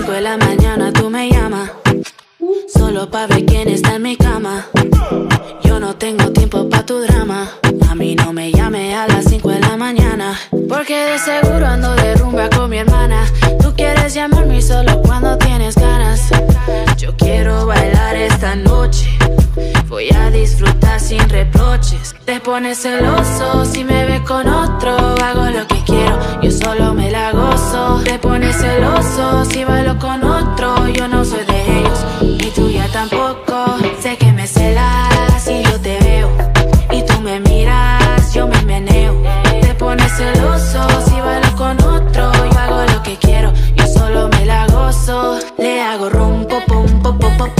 5 de la mañana tú me llamas. Solo pa' ver quién está en mi cama. Yo no tengo tiempo pa' tu drama. A mí no me llame a las 5 de la mañana. Porque de seguro ando de rumba con mi hermana. Tú quieres llamarme solo cuando sin reproches. Te pones celoso si me ves con otro. Hago lo que quiero, yo solo me la gozo. Te pones celoso si bailo con otro. Yo no soy de ellos, y tú ya tampoco. Sé que me celas si yo te veo. Y tú me miras, yo me meneo. Te pones celoso si bailo con otro. Yo hago lo que quiero, yo solo me la gozo. Le hago rum, pum, pum, pum,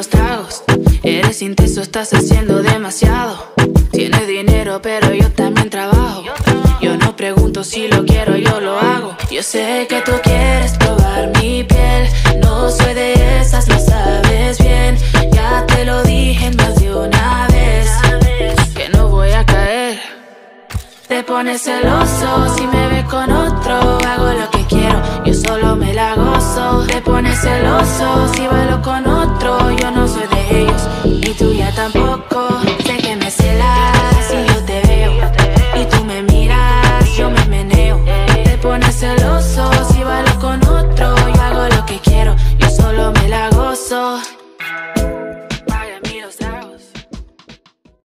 los tragos. Eres intenso, estás haciendo demasiado. Tienes dinero, pero yo también trabajo. Yo no pregunto si lo quiero, yo lo hago. Yo sé que tú quieres probar mi piel. No soy de esas, lo sabes bien. Ya te lo dije más de una vez. Que no voy a caer. Te pones celoso si me ves con otro. Hago lo que quiero, yo solo me la gozo. Te pones celoso si bailo con